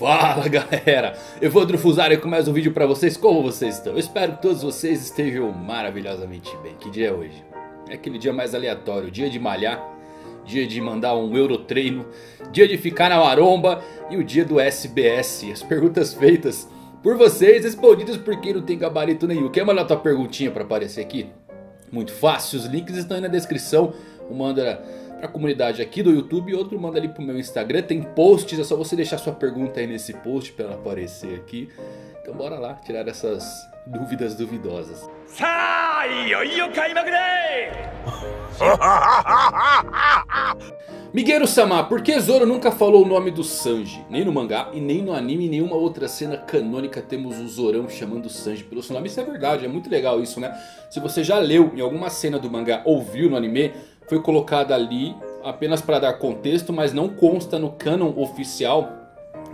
Fala galera, Evandro Fusari com mais um vídeo pra vocês, como vocês estão? Eu espero que todos vocês estejam maravilhosamente bem, que dia é hoje? É aquele dia mais aleatório, dia de malhar, dia de mandar um Eurotreino, dia de ficar na maromba e o dia do SBS As perguntas feitas por vocês, respondidas por quem não tem gabarito nenhum. Quer mandar tua perguntinha pra aparecer aqui? Muito fácil, os links estão aí na descrição, manda pra comunidade aqui do YouTube. E outro manda ali pro meu Instagram. Tem posts, é só você deixar sua pergunta aí nesse post pra ela aparecer aqui. Então bora lá tirar essas dúvidas duvidosas. Migueiro Sama, por que Zoro nunca falou o nome do Sanji? Nem no mangá e nem no anime, em nenhuma outra cena canônica temos o Zorão chamando o Sanji pelo seu nome. Isso é verdade, é muito legal isso, né? Se você já leu em alguma cena do mangá ou viu no anime, foi colocada ali apenas para dar contexto, mas não consta no canon oficial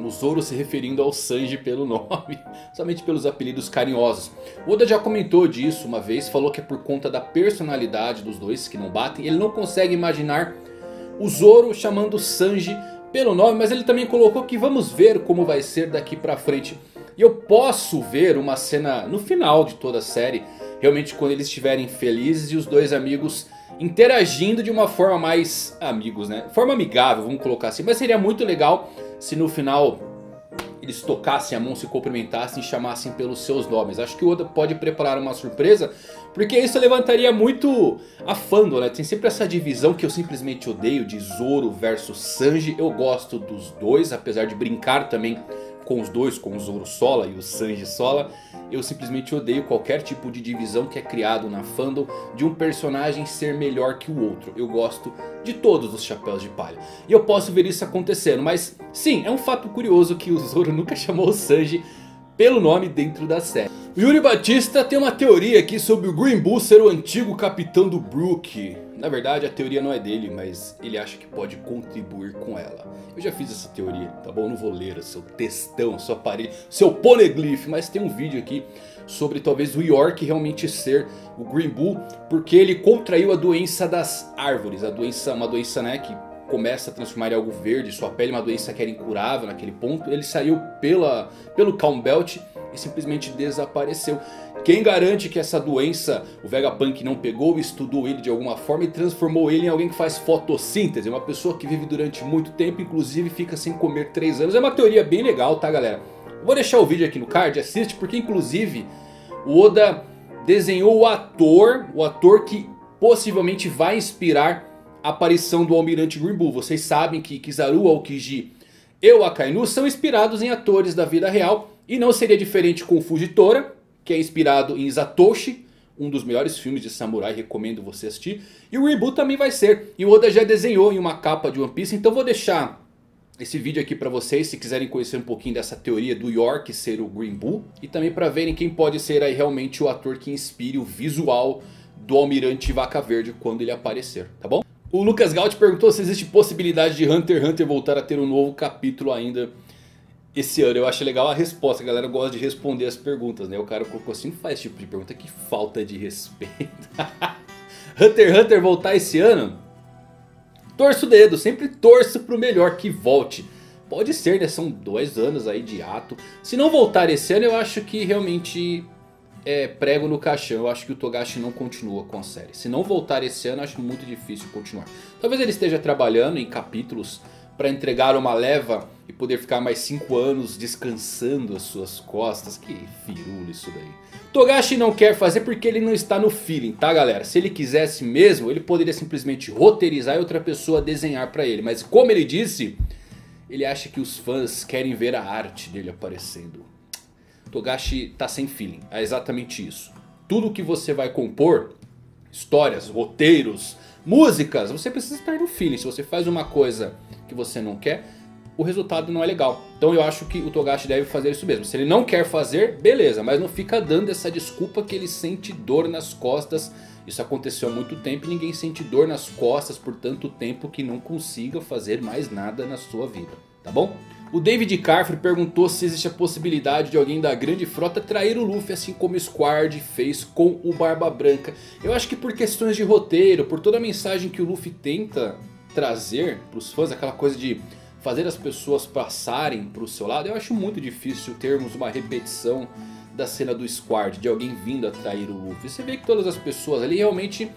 o Zoro se referindo ao Sanji pelo nome, somente pelos apelidos carinhosos. O Oda já comentou disso uma vez, falou que é por conta da personalidade dos dois que não batem. Ele não consegue imaginar o Zoro chamando Sanji pelo nome, mas ele também colocou que vamos ver como vai ser daqui pra frente. E eu posso ver uma cena no final de toda a série, realmente quando eles estiverem felizes e os dois amigos interagindo de uma forma mais amigos, né? Forma amigável, vamos colocar assim. Mas seria muito legal se no final eles tocassem a mão, se cumprimentassem e chamassem pelos seus nomes. Acho que o Oda pode preparar uma surpresa, porque isso levantaria muito a fandom, né? Tem sempre essa divisão que eu simplesmente odeio de Zoro versus Sanji. Eu gosto dos dois, apesar de brincar também com os dois, com o Zoro Sola e o Sanji Sola. Eu simplesmente odeio qualquer tipo de divisão que é criado na fandom de um personagem ser melhor que o outro. Eu gosto de todos os chapéus de palha. E eu posso ver isso acontecendo, mas sim, é um fato curioso que o Zoro nunca chamou o Sanji pelo nome dentro da série. O Yuri Batista tem uma teoria aqui sobre o Green Bull ser o antigo capitão do Brook. Na verdade a teoria não é dele, mas ele acha que pode contribuir com ela. Eu já fiz essa teoria, tá bom? Não vou ler seu textão, seu aparelho, seu poneglyph. Mas tem um vídeo aqui sobre talvez o York realmente ser o Green Bull. Porque ele contraiu a doença das árvores. A doença, uma doença né, que começa a transformar em algo verde. Sua pele uma doença que era incurável naquele ponto. Ele saiu pela, pelo Calm Belt e simplesmente desapareceu. Quem garante que essa doença o Vegapunk não pegou, estudou ele de alguma forma e transformou ele em alguém que faz fotossíntese. Uma pessoa que vive durante muito tempo, inclusive fica sem comer 3 anos. É uma teoria bem legal, tá galera? vou deixar o vídeo aqui no card, assiste porque inclusive o Oda desenhou o ator, o ator que possivelmente vai inspirar aparição do Almirante Green Bull. Vocês sabem que Kizaru, Aokiji e o Akainu são inspirados em atores da vida real. E não seria diferente com Fujitora, que é inspirado em Zatoshi, um dos melhores filmes de samurai, recomendo você assistir. E o reboot também vai ser. E o Oda já desenhou em uma capa de One Piece, então vou deixar esse vídeo aqui para vocês, se quiserem conhecer um pouquinho dessa teoria do York ser o Green Bull. E também para verem quem pode ser aí realmente o ator que inspire o visual do Almirante Vaca Verde quando ele aparecer, tá bom? O Lucas Gaut perguntou se existe possibilidade de Hunter x Hunter voltar a ter um novo capítulo ainda esse ano. Eu acho legal a resposta, a galera gosta de responder as perguntas, né? O cara colocou assim, não faz esse tipo de pergunta, que falta de respeito. Hunter x Hunter voltar esse ano? Torço o dedo, sempre torço pro melhor que volte. Pode ser, né? São dois anos aí de ato. Se não voltar esse ano, eu acho que realmente é prego no caixão. Eu acho que o Togashi não continua com a série. Se não voltar esse ano, acho muito difícil continuar. Talvez ele esteja trabalhando em capítulos para entregar uma leva e poder ficar mais 5 anos descansando as suas costas. Que firula isso daí. Togashi não quer fazer porque ele não está no feeling, tá galera? Se ele quisesse mesmo, ele poderia simplesmente roteirizar e outra pessoa desenhar para ele. Mas como ele disse, ele acha que os fãs querem ver a arte dele aparecendo. Togashi tá sem feeling, é exatamente isso. Tudo que você vai compor, histórias, roteiros, músicas, você precisa estar no feeling. Se você faz uma coisa que você não quer, o resultado não é legal. Então eu acho que o Togashi deve fazer isso mesmo. Se ele não quer fazer, beleza. Mas não fica dando essa desculpa que ele sente dor nas costas. Isso aconteceu há muito tempo e ninguém sente dor nas costas por tanto tempo que não consiga fazer mais nada na sua vida. Tá bom? O David Carfrey perguntou se existe a possibilidade de alguém da grande frota trair o Luffy assim como o Squard fez com o Barba Branca. Eu acho que por questões de roteiro, por toda a mensagem que o Luffy tenta trazer para os fãs, aquela coisa de fazer as pessoas passarem para o seu lado, eu acho muito difícil termos uma repetição da cena do Squad, de alguém vindo atrair o Luffy. Você vê que todas as pessoas ali realmente,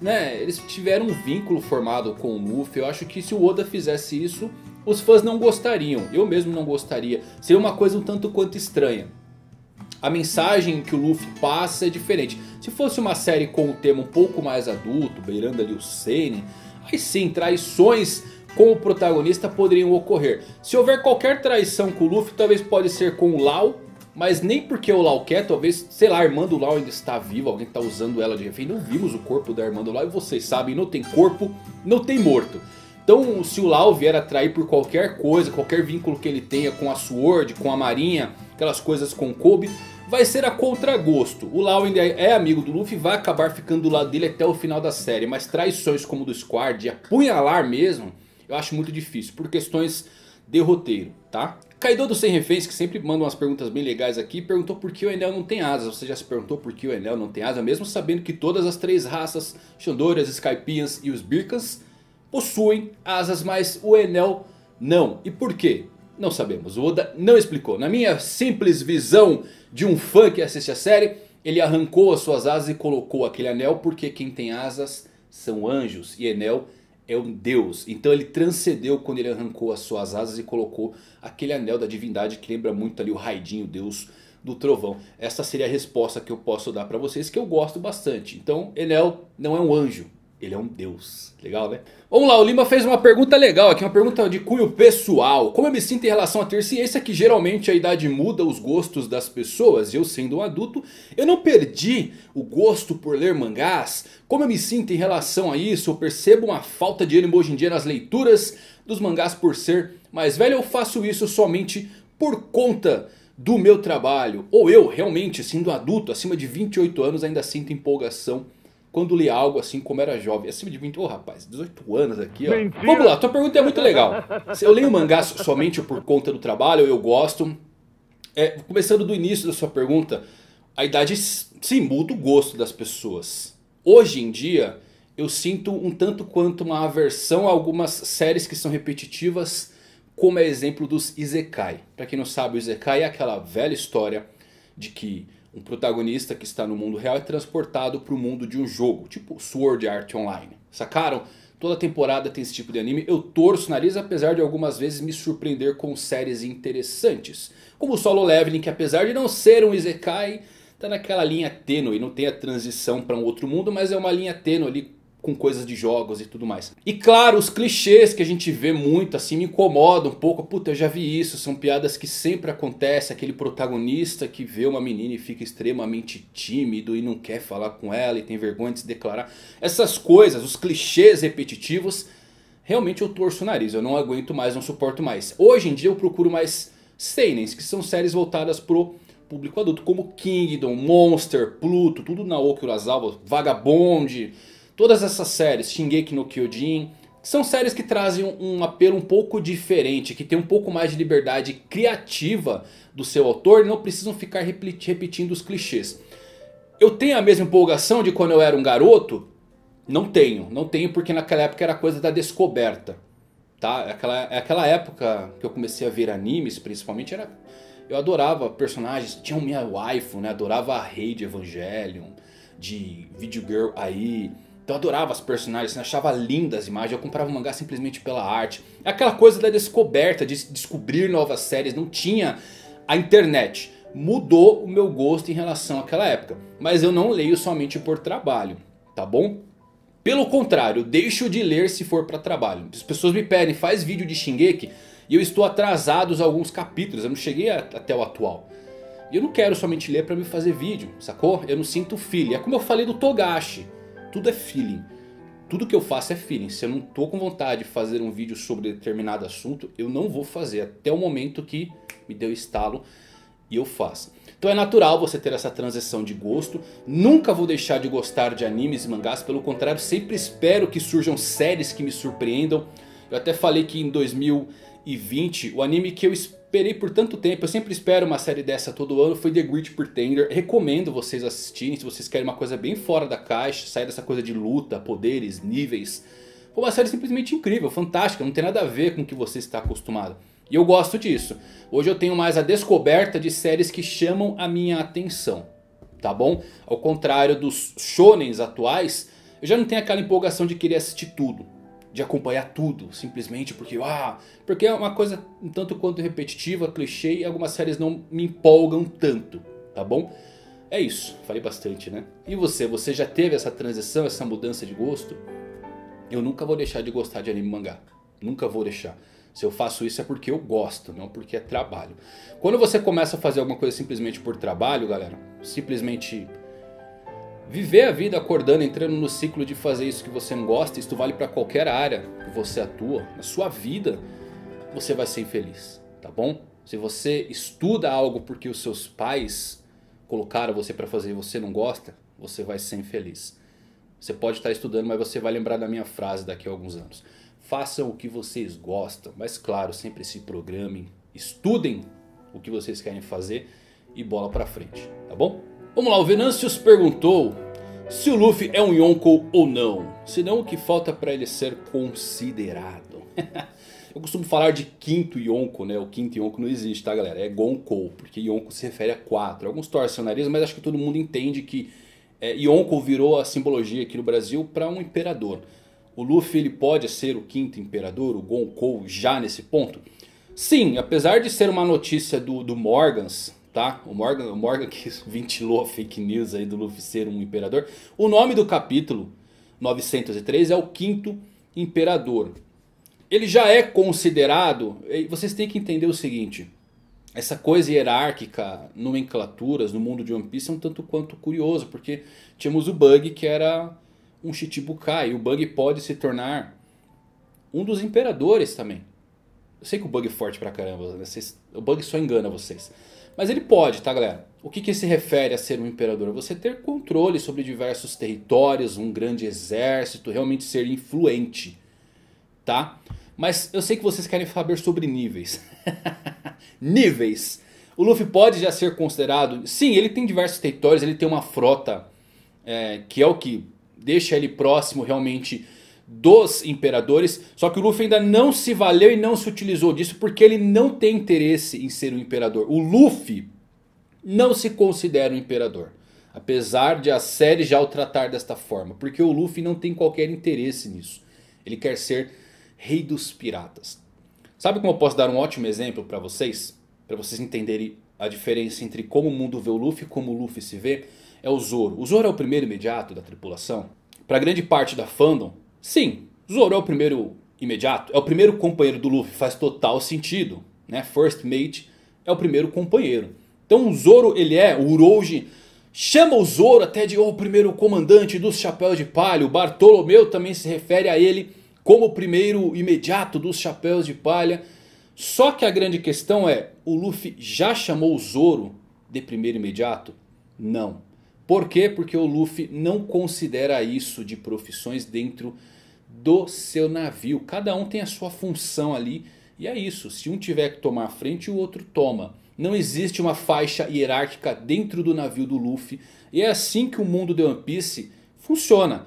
né, eles tiveram um vínculo formado com o Luffy. Eu acho que se o Oda fizesse isso, os fãs não gostariam. Eu mesmo não gostaria. Seria uma coisa um tanto quanto estranha. A mensagem que o Luffy passa é diferente. Se fosse uma série com um tema um pouco mais adulto, beirando ali o Seinen, aí sim, traições com o protagonista poderiam ocorrer. Se houver qualquer traição com o Luffy, talvez pode ser com o Lau mas nem porque o Lau quer, talvez, sei lá, a irmã do Lau ainda está viva, alguém está usando ela de refém. Não vimos o corpo da irmã do Lau e vocês sabem, não tem corpo, não tem morto. Então se o Lau vier atrair por qualquer coisa, qualquer vínculo que ele tenha com a Sword, com a Marinha, aquelas coisas com o Kobe, vai ser a contragosto. O Lau ainda é amigo do Luffy vai acabar ficando do lado dele até o final da série. Mas traições como do Squad e apunhalar mesmo, eu acho muito difícil por questões de roteiro, tá? Kaido do Sem Reféns, que sempre manda umas perguntas bem legais aqui, perguntou por que o Enel não tem asas. Você já se perguntou por que o Enel não tem asas, mesmo sabendo que todas as três raças, Xandorias, Skypians e os Birkans, possuem asas, mas o Enel não. E por quê? Não sabemos, o Oda não explicou. Na minha simples visão de um fã que assiste a série, ele arrancou as suas asas e colocou aquele anel porque quem tem asas são anjos e Enel é um deus. Então ele transcendeu quando ele arrancou as suas asas e colocou aquele anel da divindade que lembra muito ali o Raidinho, o deus do trovão. Essa seria a resposta que eu posso dar para vocês que eu gosto bastante. Então Enel não é um anjo, ele é um deus. Legal, né? Vamos lá, o Lima fez uma pergunta legal aqui, uma pergunta de cunho pessoal. Como eu me sinto em relação a ter ciência que geralmente a idade muda os gostos das pessoas? Eu sendo um adulto, eu não perdi o gosto por ler mangás? Como eu me sinto em relação a isso? Eu percebo uma falta de ânimo hoje em dia nas leituras dos mangás por ser mais velho? Eu faço isso somente por conta do meu trabalho? Ou eu realmente, sendo adulto, acima de 28 anos, ainda sinto empolgação quando li algo assim como era jovem. Acima de 20, ô oh, rapaz, 18 anos aqui, ó. Mentira. Vamos lá, tua pergunta é muito legal. Eu leio mangás somente por conta do trabalho, eu gosto. É, começando do início da sua pergunta, a idade sim muda o gosto das pessoas. Hoje em dia, eu sinto um tanto quanto uma aversão a algumas séries que são repetitivas, como é exemplo dos Izekai. Para quem não sabe, o Izekai é aquela velha história de que um protagonista que está no mundo real é transportado para o mundo de um jogo, tipo Sword Art Online. Sacaram? Toda temporada tem esse tipo de anime. Eu torço o nariz apesar de algumas vezes me surpreender com séries interessantes. Como o Solo Leveling que apesar de não ser um Isekai, tá naquela linha tênue. Não tem a transição para um outro mundo, mas é uma linha tênue ali com coisas de jogos e tudo mais. E claro, os clichês que a gente vê muito assim me incomodam um pouco. Puta, eu já vi isso, são piadas que sempre acontecem. Aquele protagonista que vê uma menina e fica extremamente tímido e não quer falar com ela e tem vergonha de se declarar. Essas coisas, os clichês repetitivos, realmente eu torço o nariz. Eu não aguento mais, não suporto mais. Hoje em dia eu procuro mais seinens, que são séries voltadas pro público adulto, como Kingdom, Monster, Pluto, tudo na Urasawa, Vagabond todas essas séries, Shingeki no Kyojin, são séries que trazem um apelo um pouco diferente, que tem um pouco mais de liberdade criativa do seu autor e não precisam ficar repetindo os clichês. Eu tenho a mesma empolgação de quando eu era um garoto? Não tenho, não tenho porque naquela época era coisa da descoberta. Tá? Aquela, aquela época que eu comecei a ver animes principalmente era... Eu adorava personagens, tinha minha waifu, né? Adorava a Rei de Evangelion, de Video Girl aí... Então eu adorava as personagens, assim, achava lindas as imagens, eu comprava o mangá simplesmente pela arte. É aquela coisa da descoberta, de descobrir novas séries, não tinha a internet. Mudou o meu gosto em relação àquela época. Mas eu não leio somente por trabalho, tá bom? Pelo contrário, deixo de ler se for para trabalho. As pessoas me pedem, faz vídeo de Shingeki e eu estou atrasado alguns capítulos, eu não cheguei até o atual. E eu não quero somente ler para me fazer vídeo, sacou? Eu não sinto feeling. É como eu falei do Togashi tudo é feeling. Tudo que eu faço é feeling. Se eu não tô com vontade de fazer um vídeo sobre determinado assunto, eu não vou fazer. Até o momento que me deu estalo e eu faço. Então é natural você ter essa transição de gosto. Nunca vou deixar de gostar de animes e mangás. Pelo contrário, sempre espero que surjam séries que me surpreendam. Eu até falei que em 2020 o anime que eu espero esperei por tanto tempo, eu sempre espero uma série dessa todo ano, foi The Great Pretender. Recomendo vocês assistirem se vocês querem uma coisa bem fora da caixa, sair dessa coisa de luta, poderes, níveis. Foi uma série simplesmente incrível, fantástica, não tem nada a ver com o que você está acostumado. E eu gosto disso. Hoje eu tenho mais a descoberta de séries que chamam a minha atenção. Tá bom? Ao contrário dos shonens atuais, eu já não tenho aquela empolgação de querer assistir tudo. De acompanhar tudo, simplesmente porque, ah, porque é uma coisa um tanto quanto repetitiva, clichê e algumas séries não me empolgam tanto, tá bom? É isso, falei bastante né? E você, você já teve essa transição, essa mudança de gosto? Eu nunca vou deixar de gostar de anime mangá, nunca vou deixar. Se eu faço isso é porque eu gosto, não porque é trabalho. Quando você começa a fazer alguma coisa simplesmente por trabalho, galera, simplesmente viver a vida acordando, entrando no ciclo de fazer isso que você não gosta, isso vale para qualquer área que você atua, na sua vida, você vai ser infeliz, tá bom? Se você estuda algo porque os seus pais colocaram você para fazer e você não gosta, você vai ser infeliz. Você pode estar estudando, mas você vai lembrar da minha frase daqui a alguns anos. Façam o que vocês gostam, mas claro, sempre se programem, estudem o que vocês querem fazer e bola pra frente, tá bom? Vamos lá, o Venâncios perguntou se o Luffy é um Yonkou ou não, senão o que falta para ele ser considerado. Eu costumo falar de quinto Yonko, né? O quinto Yonko não existe, tá galera? É Gonkou, porque Yonko se refere a quatro. Alguns torcem o nariz, mas acho que todo mundo entende que é, Yonko virou a simbologia aqui no Brasil para um imperador. O Luffy ele pode ser o quinto imperador, o Gonkou, já nesse ponto? Sim, apesar de ser uma notícia do, do Morgans, tá? O Morgan, o Morgan que ventilou a fake news aí do Luffy ser um imperador. O nome do capítulo 903 é o quinto imperador. Ele já é considerado, vocês têm que entender o seguinte. Essa coisa hierárquica, nomenclaturas no mundo de One Piece é um tanto quanto curioso. Porque tínhamos o Bug que era um Shichibukai. E o Bug pode se tornar um dos imperadores também. Eu sei que o Bug é forte pra caramba. Né? O Bug só engana vocês. Mas ele pode, tá galera? O que, que se refere a ser um imperador? Você ter controle sobre diversos territórios, um grande exército, realmente ser influente. Tá? Mas eu sei que vocês querem saber sobre níveis. níveis. O Luffy pode já ser considerado... Sim, ele tem diversos territórios, ele tem uma frota é, que é o que deixa ele próximo realmente dos imperadores. Só que o Luffy ainda não se valeu e não se utilizou disso porque ele não tem interesse em ser um imperador. O Luffy não se considera um imperador. Apesar de a série já o tratar desta forma. Porque o Luffy não tem qualquer interesse nisso. Ele quer ser rei dos piratas. Sabe como eu posso dar um ótimo exemplo para vocês? Para vocês entenderem a diferença entre como o mundo vê o Luffy e como o Luffy se vê é o Zoro. O Zoro é o primeiro imediato da tripulação. Para grande parte da fandom, sim, Zoro é o primeiro imediato. É o primeiro companheiro do Luffy, faz total sentido. Né? First Mate é o primeiro companheiro. Então o Zoro ele é, o Uroji chama o Zoro até de o primeiro comandante dos Chapéus de Palha. O Bartolomeu também se refere a ele como o primeiro imediato dos Chapéus de Palha. Só que a grande questão é, o Luffy já chamou o Zoro de primeiro imediato? Não. Por quê? Porque o Luffy não considera isso de profissões dentro do seu navio. Cada um tem a sua função ali e é isso. Se um tiver que tomar a frente, o outro toma. Não existe uma faixa hierárquica dentro do navio do Luffy. E é assim que o mundo de One Piece funciona.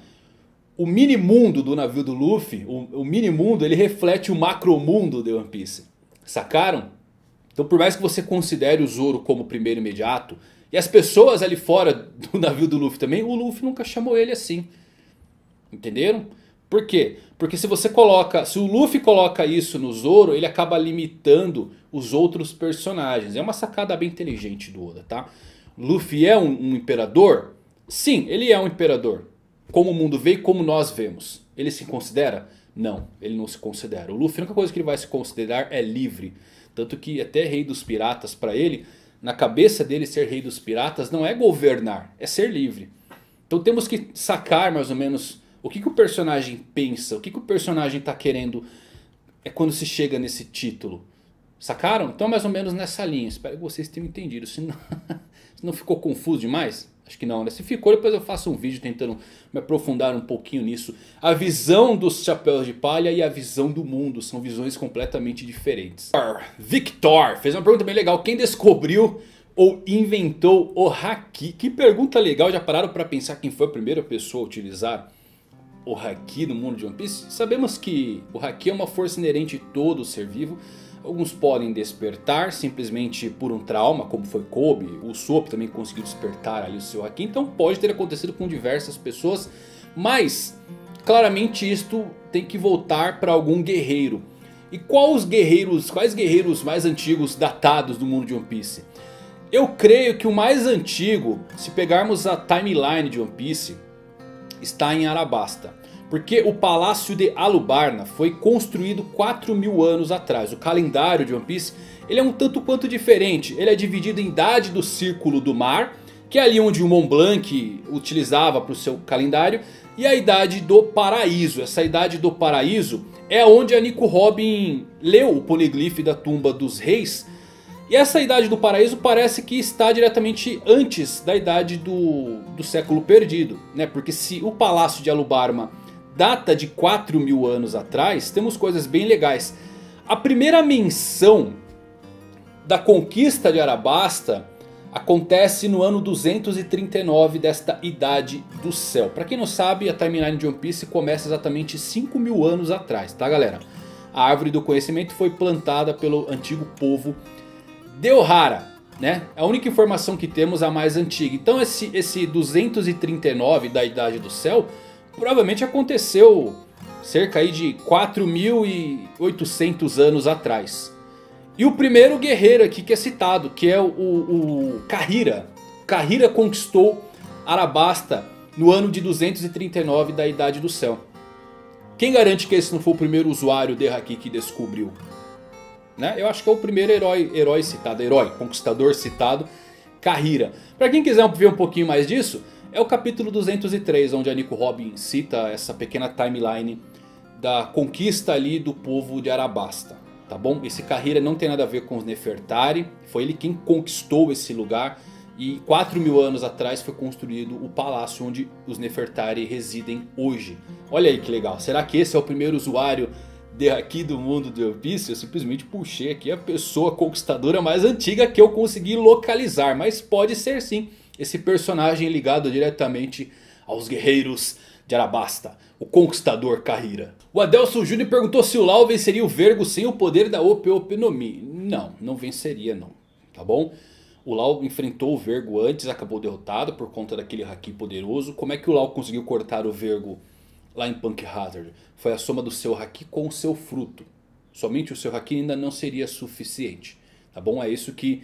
O mini mundo do navio do Luffy, o, o mini mundo, ele reflete o macro mundo de One Piece. Sacaram? Então por mais que você considere o Zoro como primeiro imediato, e as pessoas ali fora do navio do Luffy também, o Luffy nunca chamou ele assim. Entenderam? Por quê? Porque se você coloca, se o Luffy coloca isso no Zoro, ele acaba limitando os outros personagens. É uma sacada bem inteligente do Oda, tá? Luffy é um, um imperador? Sim, ele é um imperador. Como o mundo vê e como nós vemos. Ele se considera? Não, ele não se considera. O Luffy, a única coisa que ele vai se considerar é livre. Tanto que até Rei dos Piratas para ele na cabeça dele ser rei dos piratas não é governar, é ser livre. Então temos que sacar mais ou menos o que, que o personagem pensa, o que, que o personagem está querendo é quando se chega nesse título. Sacaram? Então mais ou menos nessa linha. Espero que vocês tenham entendido. Se não, se não ficou confuso demais, Acho que não, né? Se ficou, depois eu faço um vídeo tentando me aprofundar um pouquinho nisso. A visão dos chapéus de palha e a visão do mundo são visões completamente diferentes. Victor fez uma pergunta bem legal. Quem descobriu ou inventou o Haki? Que pergunta legal. Já pararam para pensar quem foi a primeira pessoa a utilizar o Haki no mundo de One Piece? Sabemos que o Haki é uma força inerente de todo ser vivo. Alguns podem despertar simplesmente por um trauma, como foi Kobe. O Sop também conseguiu despertar ali o seu Haki. Então pode ter acontecido com diversas pessoas. Mas claramente isto tem que voltar para algum guerreiro. E quais guerreiros, quais guerreiros mais antigos datados do mundo de One Piece? Eu creio que o mais antigo, se pegarmos a timeline de One Piece, está em Arabasta. Porque o Palácio de Alubarna foi construído 4 mil anos atrás. O calendário de One Piece ele é um tanto quanto diferente. Ele é dividido em idade do Círculo do Mar, que é ali onde o Mont Blanc utilizava para o seu calendário. E a idade do Paraíso. Essa idade do Paraíso é onde a Nico Robin leu o poliglife da tumba dos reis e essa idade do paraíso parece que está diretamente antes da idade do, do século perdido. Né? Porque se o palácio de Alubarma data de 4 mil anos atrás, temos coisas bem legais. A primeira menção da conquista de Arabasta acontece no ano 239 desta Idade do Céu. Para quem não sabe, a timeline de One Piece começa exatamente 5 mil anos atrás, tá galera? A árvore do conhecimento foi plantada pelo antigo povo Deu rara, né? A única informação que temos a mais antiga. Então esse, esse 239 da Idade do Céu provavelmente aconteceu cerca aí de 4.800 anos atrás. E o primeiro guerreiro aqui que é citado, que é o, o, o Kahira. Kahira conquistou Arabasta no ano de 239 da Idade do Céu. Quem garante que esse não foi o primeiro usuário de Haki que descobriu? Né? Eu acho que é o primeiro herói, herói citado, herói, conquistador citado, Kahira. Para quem quiser ver um pouquinho mais disso, é o capítulo 203, onde a Nico Robin cita essa pequena timeline da conquista ali do povo de Arabasta. Tá bom? Esse Kahira não tem nada a ver com os Nefertari, foi ele quem conquistou esse lugar. E 4 mil anos atrás foi construído o palácio onde os Nefertari residem hoje. Olha aí que legal, será que esse é o primeiro usuário aqui do mundo do One eu simplesmente puxei aqui a pessoa conquistadora mais antiga que eu consegui localizar. Mas pode ser sim esse personagem ligado diretamente aos guerreiros de Arabasta. O Conquistador Kahira. O Adelson Júnior perguntou se o Lau venceria o Vergo sem o poder da Ope Ope no Mi. Não, não venceria não. Tá bom? O Lau enfrentou o Vergo antes, acabou derrotado por conta daquele Haki poderoso. Como é que o Lau conseguiu cortar o Vergo lá em Punk Hazard? foi a soma do seu haki com o seu fruto. Somente o seu haki ainda não seria suficiente. Tá bom? É isso que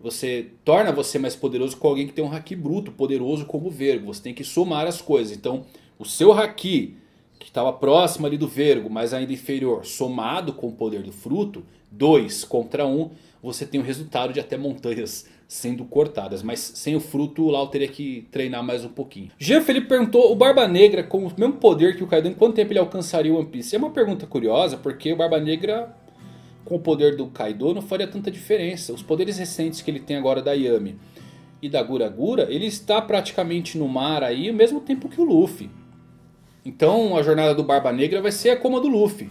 você torna você mais poderoso com alguém que tem um haki bruto, poderoso como o Vergo. Você tem que somar as coisas. Então, o seu haki, que estava próximo ali do Vergo, mas ainda inferior, somado com o poder do fruto, 2 contra 1, um, você tem o resultado de até montanhas sendo cortadas. Mas sem o fruto, o Lau teria que treinar mais um pouquinho. Jean Felipe perguntou, o Barba Negra com o mesmo poder que o Kaido, quanto tempo ele alcançaria o One Piece? É uma pergunta curiosa, porque o Barba Negra com o poder do Kaido não faria tanta diferença. Os poderes recentes que ele tem agora da Yami e da Gura Gura, ele está praticamente no mar aí ao mesmo tempo que o Luffy. Então a jornada do Barba Negra vai ser como a do Luffy.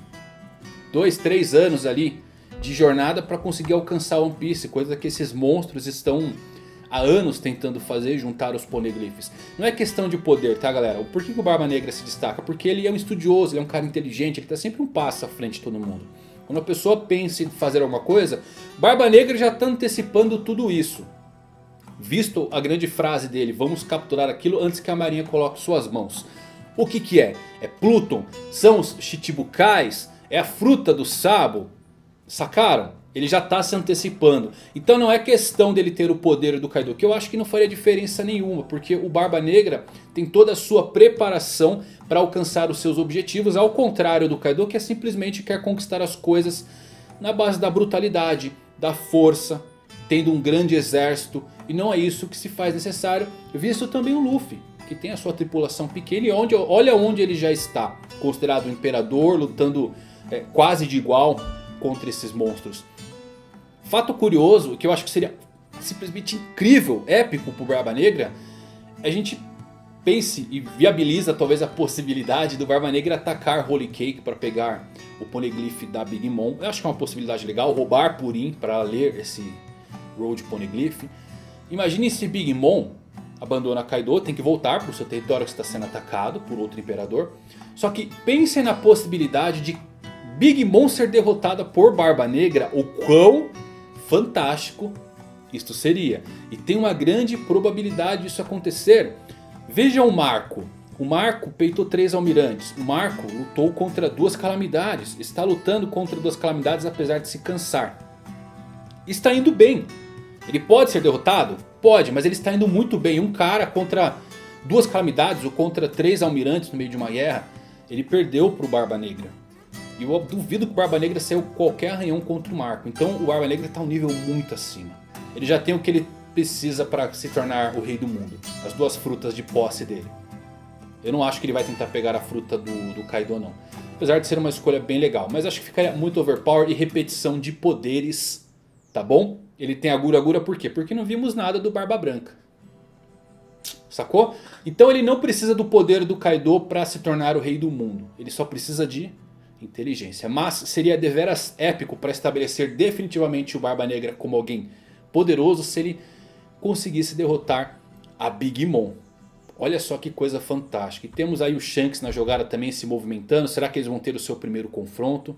Dois, três anos ali de jornada para conseguir alcançar One Piece. Coisa que esses monstros estão há anos tentando fazer, juntar os poneglyphs. Não é questão de poder, tá galera? Por que, o Barba Negra se destaca? Porque ele é um estudioso, ele é um cara inteligente, ele está sempre um passo à frente de todo mundo. Quando a pessoa pensa em fazer alguma coisa, Barba Negra já está antecipando tudo isso. Visto a grande frase dele, vamos capturar aquilo antes que a marinha coloque suas mãos. O que que é? É Pluton? São os Chichibukais? É a fruta do Sabo? Sacaram? Ele já está se antecipando. Então não é questão dele ter o poder do Kaido. Que eu acho que não faria diferença nenhuma. Porque o Barba Negra tem toda a sua preparação para alcançar os seus objetivos. Ao contrário do Kaido que é simplesmente quer conquistar as coisas na base da brutalidade, da força. Tendo um grande exército. E não é isso que se faz necessário. Visto também o Luffy. Que tem a sua tripulação pequena. E onde, olha onde ele já está. Considerado um imperador. Lutando é, quase de igual contra esses monstros. Fato curioso, que eu acho que seria simplesmente incrível, épico pro Barba Negra, a gente pense e viabiliza talvez a possibilidade do Barba Negra atacar Holy Cake para pegar o Poneglyph da Big Mom. Eu acho que é uma possibilidade legal, roubar Purim para ler esse Road Poneglyph. Imagine se Big Mom abandona Kaido, tem que voltar para o seu território que está sendo atacado por outro imperador. Só que pensem na possibilidade de Big Mom ser derrotada por Barba Negra, o quão fantástico isto seria. E tem uma grande probabilidade disso acontecer. Veja o Marco. O Marco peitou três almirantes. O Marco lutou contra duas calamidades. Está lutando contra duas calamidades apesar de se cansar. Está indo bem. Ele pode ser derrotado? Pode, mas ele está indo muito bem. Um cara contra duas calamidades ou contra três almirantes no meio de uma guerra. Ele perdeu para o Barba Negra. E eu duvido que o Barba Negra saiu qualquer arranhão contra o Marco. Então o Barba Negra está um nível muito acima. Ele já tem o que ele precisa para se tornar o rei do mundo. As duas frutas de posse dele. Eu não acho que ele vai tentar pegar a fruta do, do Kaido não. Apesar de ser uma escolha bem legal. Mas acho que ficaria muito overpower e repetição de poderes. Tá bom? Ele tem a Gura Gura por quê? Porque não vimos nada do Barba Branca. Sacou? Então ele não precisa do poder do Kaido para se tornar o rei do mundo. Ele só precisa de inteligência. Mas seria deveras épico para estabelecer definitivamente o Barba Negra como alguém poderoso se ele conseguisse derrotar a Big Mom. Olha só que coisa fantástica. E temos aí o Shanks na jogada também se movimentando. Será que eles vão ter o seu primeiro confronto?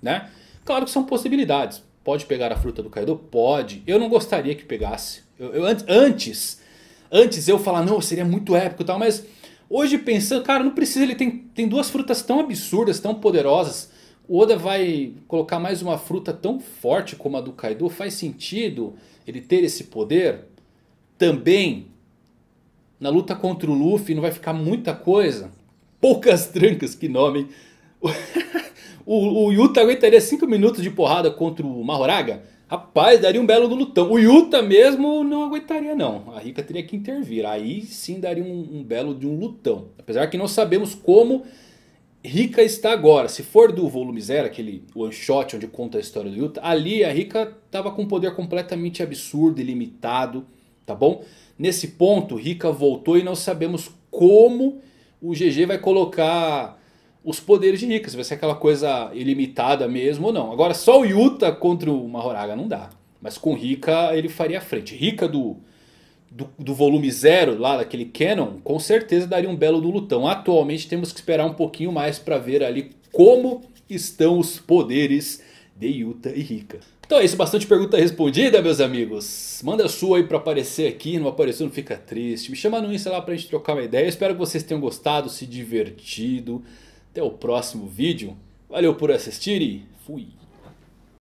Né? Claro que são possibilidades. Pode pegar a fruta do Kaido? Pode. Eu não gostaria que pegasse. Eu, eu, antes, antes eu falar, não, seria muito épico e tal. Mas hoje pensando, cara, não precisa. Ele tem, tem duas frutas tão absurdas, tão poderosas. O Oda vai colocar mais uma fruta tão forte como a do Kaido. Faz sentido ele ter esse poder? Também, na luta contra o Luffy não vai ficar muita coisa? Poucas trancas, que nome. o, o Yuta aguentaria 5 minutos de porrada contra o Mahoraga? Rapaz, daria um belo do lutão. O Yuta mesmo não aguentaria não. A Rika teria que intervir. Aí sim daria um, um belo de um lutão. Apesar que não sabemos como Rika está agora. Se for do volume 0, aquele one shot onde conta a história do Yuta, ali a Rika estava com um poder completamente absurdo, ilimitado, tá bom? Nesse ponto, Rika voltou e não sabemos como o GG vai colocar os poderes de Rika. Se vai ser aquela coisa ilimitada mesmo ou não. Agora, só o Yuta contra o Mahoraga não dá. Mas com Rika ele faria frente. Rika do do, do volume 0 lá daquele canon, com certeza daria um belo do lutão. Atualmente temos que esperar um pouquinho mais para ver ali como estão os poderes de Yuta e Rika. Então é isso, bastante pergunta respondida meus amigos. Manda a sua aí pra aparecer aqui, não apareceu não fica triste. Me chama no Insta lá pra gente trocar uma ideia. Eu espero que vocês tenham gostado, se divertido. Até o próximo vídeo. Valeu por assistir e fui.